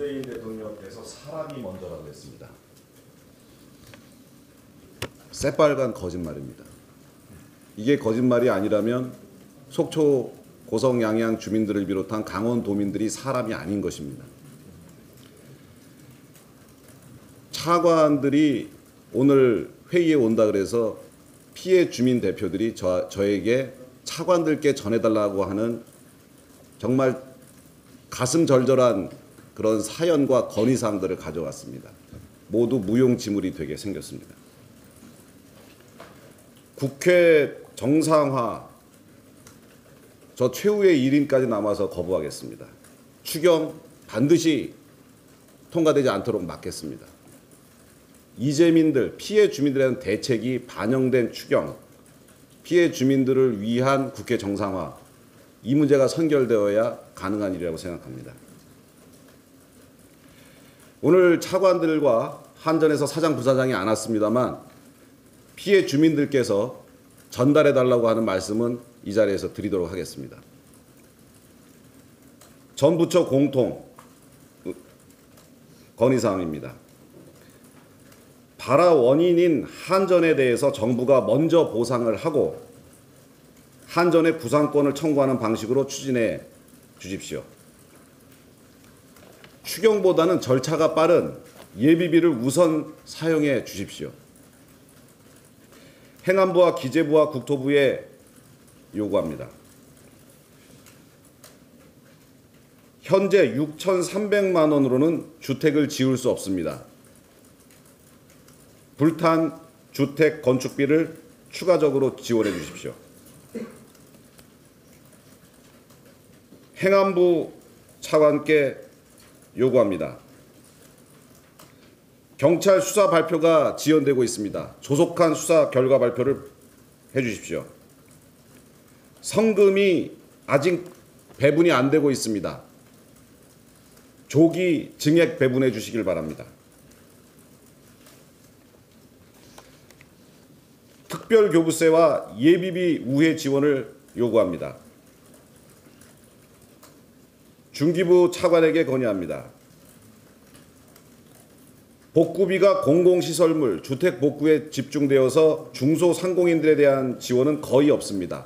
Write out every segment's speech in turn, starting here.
문재인 대통령께서 사람이 먼저라고 했습니다. 새빨간 거짓말입니다. 이게 거짓말이 아니라면 속초 고성 양양 주민들을 비롯한 강원 도민들이 사람이 아닌 것입니다. 차관들이 오늘 회의에 온다 그래서 피해 주민 대표들이 저, 저에게 차관들께 전해달라고 하는 정말 가슴 절절한 그런 사연과 건의사항들을 가져왔습니다. 모두 무용지물이 되게 생겼습니다. 국회 정상화 저 최후의 1인까지 남아서 거부하겠습니다. 추경 반드시 통과되지 않도록 막겠습니다. 이재민들 피해 주민들에 대한 대책이 반영된 추경 피해 주민들을 위한 국회 정상화 이 문제가 선결되어야 가능한 일이라고 생각합니다. 오늘 차관들과 한전에서 사장 부사장이 안 왔습니다만 피해 주민들께서 전달해 달라고 하는 말씀은 이 자리에서 드리도록 하겠습니다. 전 부처 공통 건의사항입니다. 발화 원인인 한전에 대해서 정부가 먼저 보상을 하고 한전의 부상권을 청구하는 방식으로 추진해 주십시오. 추경보다는 절차가 빠른 예비비를 우선 사용해 주십시오. 행안부와 기재부와 국토부에 요구합니다. 현재 6,300만 원으로는 주택을 지을 수 없습니다. 불탄 주택 건축비를 추가적으로 지원해 주십시오. 행안부 차관께 요구합니다. 경찰 수사 발표가 지연되고 있습니다. 조속한 수사 결과 발표를 해 주십시오. 성금이 아직 배분이 안 되고 있습니다. 조기 증액 배분해 주시길 바랍니다. 특별교부세와 예비비 우회 지원을 요구합니다. 중기부 차관에게 건의합니다. 복구비가 공공시설물, 주택 복구에 집중되어서 중소상공인들에 대한 지원은 거의 없습니다.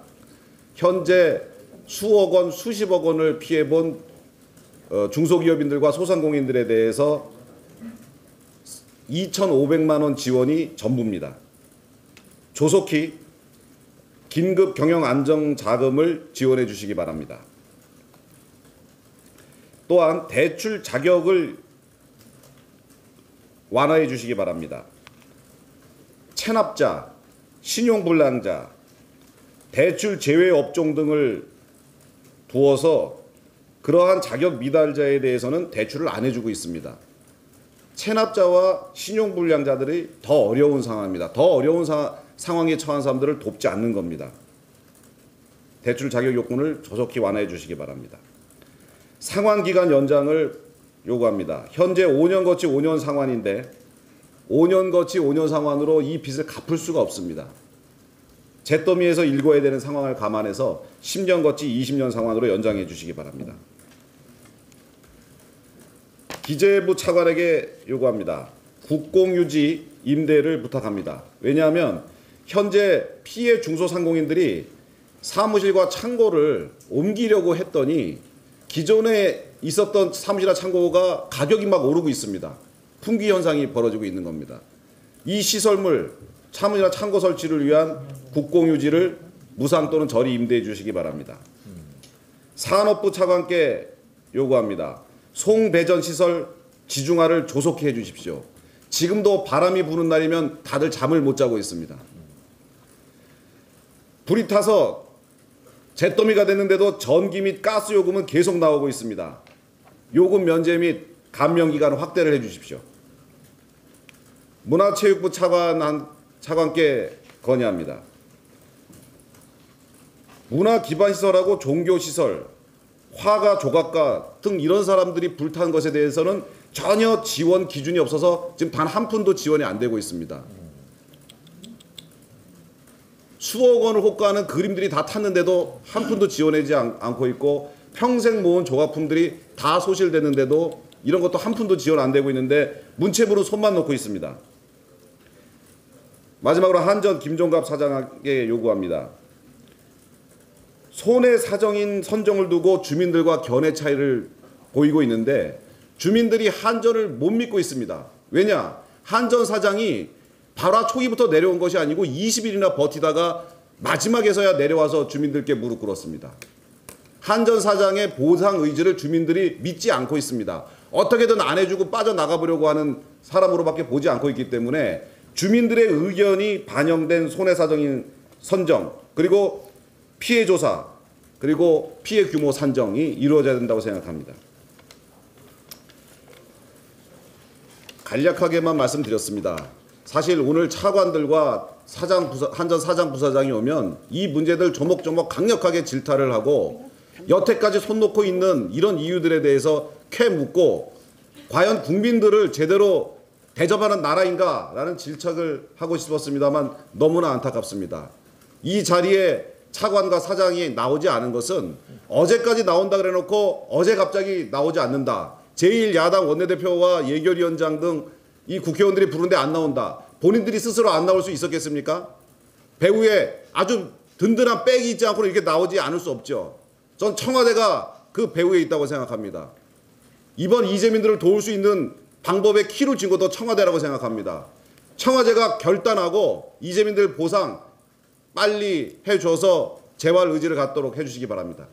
현재 수억 원, 수십억 원을 피해본 어, 중소기업인들과 소상공인들에 대해서 2,500만 원 지원이 전부입니다. 조속히 긴급 경영 안정 자금을 지원해 주시기 바랍니다. 또한 대출 자격을 완화해 주시기 바랍니다. 체납자, 신용불량자, 대출 제외 업종 등을 두어서 그러한 자격 미달자에 대해서는 대출을 안 해주고 있습니다. 체납자와 신용불량자들이 더 어려운 상황입니다. 더 어려운 사, 상황에 처한 사람들을 돕지 않는 겁니다. 대출 자격 요건을 조속히 완화해 주시기 바랍니다. 상환 기간 연장을 요구합니다. 현재 5년 거치 5년 상환인데 5년 거치 5년 상환으로 이 빚을 갚을 수가 없습니다. 잿더미에서 읽어야 되는 상황을 감안해서 10년 거치 20년 상환으로 연장해 주시기 바랍니다. 기재부 차관에게 요구합니다. 국공유지 임대를 부탁합니다. 왜냐하면 현재 피해 중소상공인들이 사무실과 창고를 옮기려고 했더니 기존에 있었던 사무실과 창고가 가격이 막 오르고 있습니다. 품귀 현상이 벌어지고 있는 겁니다. 이 시설물 사무실과 창고 설치를 위한 국공유지를 무상 또는 저리 임대해 주시기 바랍니다. 산업부 차관께 요구합니다. 송배전 시설 지중화를 조속히 해 주십시오. 지금도 바람이 부는 날이면 다들 잠을 못 자고 있습니다. 불이 타서 잿더미가 됐는데도 전기 및 가스 요금은 계속 나오고 있습니다. 요금 면제 및 감면 기간 확대를 해 주십시오. 문화체육부 차관 차관께 건의합니다. 문화 기반 시설하고 종교 시설, 화가 조각가 등 이런 사람들이 불탄 것에 대해서는 전혀 지원 기준이 없어서 지금 단 한 푼도 지원이 안 되고 있습니다. 수억 원을 호가하는 그림들이 다 탔는데도 한 푼도 지원하지 않, 고 있고 평생 모은 조각품들이 다 소실됐는데도 이런 것도 한 푼도 지원 안 되고 있는데 문체부로 손만 놓고 있습니다. 마지막으로 한전 김종갑 사장에게 요구합니다. 손해 사정인 선정을 두고 주민들과 견해 차이를 보이고 있는데 주민들이 한전을 못 믿고 있습니다. 왜냐? 한전 사장이 발화 초기부터 내려온 것이 아니고 20일이나 버티다가 마지막에서야 내려와서 주민들께 무릎 꿇었습니다. 한전 사장의 보상 의지를 주민들이 믿지 않고 있습니다. 어떻게든 안 해주고 빠져나가 보려고 하는 사람으로밖에 보지 않고 있기 때문에 주민들의 의견이 반영된 손해사정인 선정 그리고 피해 조사 그리고 피해 규모 산정이 이루어져야 된다고 생각합니다. 간략하게만 말씀드렸습니다. 사실 오늘 차관들과 사장 부사, 한전 사장 부사장이 오면 이 문제들 조목조목 강력하게 질타를 하고 여태까지 손 놓고 있는 이런 이유들에 대해서 캐 묻고 과연 국민들을 제대로 대접하는 나라인가라는 질책을 하고 싶었습니다만 너무나 안타깝습니다. 이 자리에 차관과 사장이 나오지 않은 것은 어제까지 나온다 그래놓고 어제 갑자기 나오지 않는다. 제1야당 원내대표와 예결위원장 등 이 국회의원들이 부른데 안 나온다. 본인들이 스스로 안 나올 수 있었겠습니까? 배후에 아주 든든한 백이 있지 않고는 이렇게 나오지 않을 수 없죠. 전 청와대가 그 배후에 있다고 생각합니다. 이번 이재민들을 도울 수 있는 방법의 키를 쥔 것도 청와대라고 생각합니다. 청와대가 결단하고 이재민들 보상 빨리 해줘서 재활 의지를 갖도록 해주시기 바랍니다.